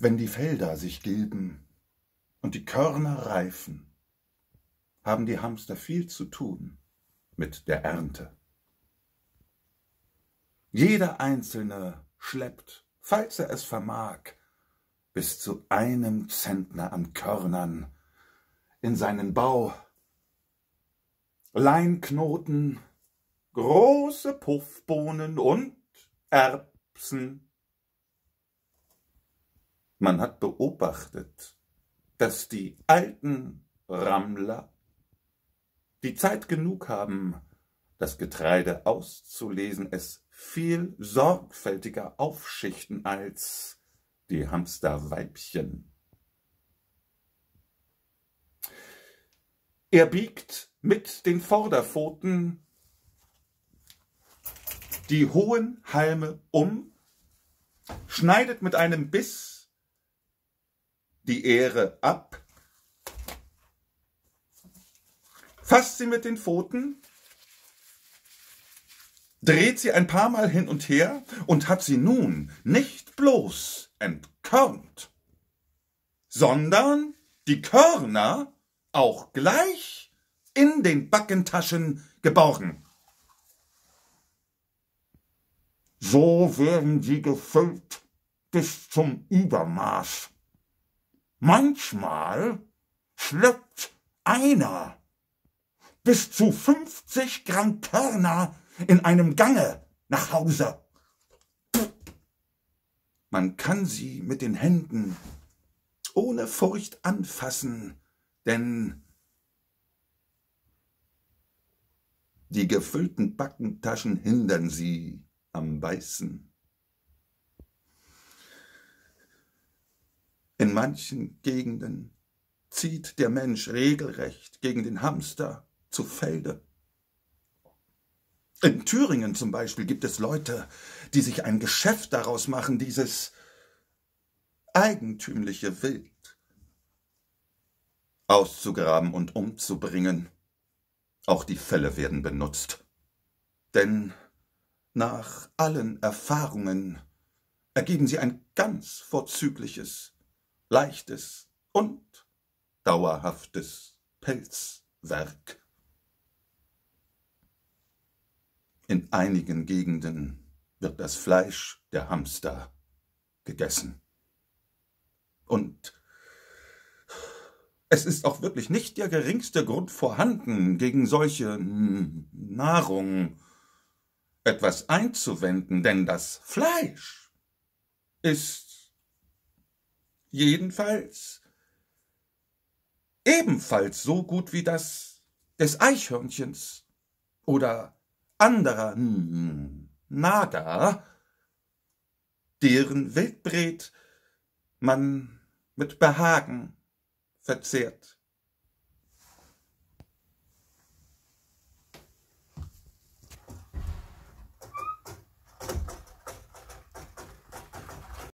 Wenn die Felder sich gilben und die Körner reifen, haben die Hamster viel zu tun mit der Ernte. Jeder Einzelne schleppt, falls er es vermag, bis zu einem Zentner an Körnern in seinen Bau. Leinknoten, große Puffbohnen und Erbsen. Man hat beobachtet, dass die alten Rammler, die Zeit genug haben, das Getreide auszulesen, es viel sorgfältiger aufschichten als die Hamsterweibchen. Er biegt mit den Vorderpfoten die hohen Halme um, schneidet mit einem Biss die Ähre ab, fasst sie mit den Pfoten, dreht sie ein paar Mal hin und her und hat sie nun nicht bloß entkörnt, sondern die Körner auch gleich in den Backentaschen geborgen. So werden sie gefüllt bis zum Übermaß. Manchmal schleppt einer bis zu 50 Gramm Körner in einem Gange nach Hause. Man kann sie mit den Händen ohne Furcht anfassen, denn die gefüllten Backentaschen hindern sie am Beißen. In manchen Gegenden zieht der Mensch regelrecht gegen den Hamster zu Felde. In Thüringen zum Beispiel gibt es Leute, die sich ein Geschäft daraus machen, dieses eigentümliche Wild auszugraben und umzubringen. Auch die Fälle werden benutzt. Denn nach allen Erfahrungen ergeben sie ein ganz vorzügliches, leichtes und dauerhaftes Pelzwerk. In einigen Gegenden wird das Fleisch der Hamster gegessen. Und es ist auch wirklich nicht der geringste Grund vorhanden, gegen solche Nahrung etwas einzuwenden, denn das Fleisch ist jedenfalls ebenfalls so gut wie das des Eichhörnchens oder anderer Nager, deren Wildbret man mit Behagen verzehrt.